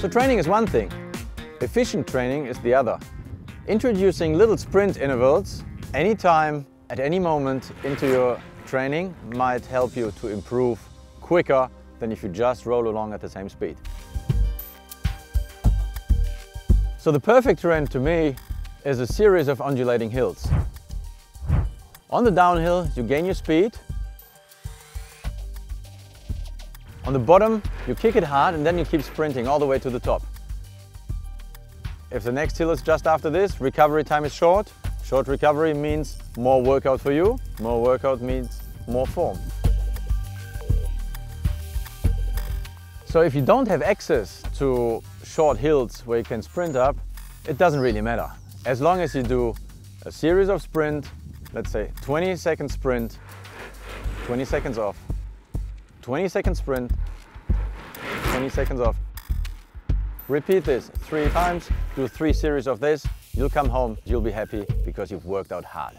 So training is one thing, efficient training is the other. Introducing little sprint intervals anytime, at any moment into your training might help you to improve quicker than if you just roll along at the same speed. So the perfect terrain to me is a series of undulating hills. On the downhill, you gain your speed. On the bottom, you kick it hard and then you keep sprinting all the way to the top. If the next hill is just after this, recovery time is short. Short recovery means more workout for you. More workout means more form. So if you don't have access to short hills where you can sprint up, it doesn't really matter. As long as you do a series of sprint, let's say 20 second sprint, 20 seconds off, 20 second sprint, 20 seconds off, Repeat this three times, do three series of this, you'll come home, you'll be happy because you've worked out hard.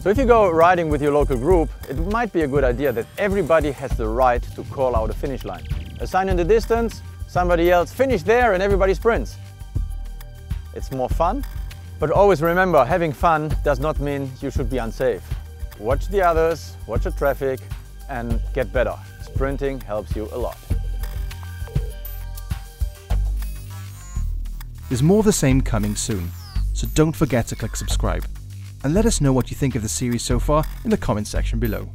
So if you go riding with your local group, it might be a good idea that everybody has the right to call out a finish line. A sign in the distance, somebody else finish there and everybody sprints. It's more fun, but always remember, having fun does not mean you should be unsafe. Watch the others, watch the traffic and get better. Sprinting helps you a lot. There's more of the same coming soon, so don't forget to click subscribe. And let us know what you think of the series so far in the comments section below.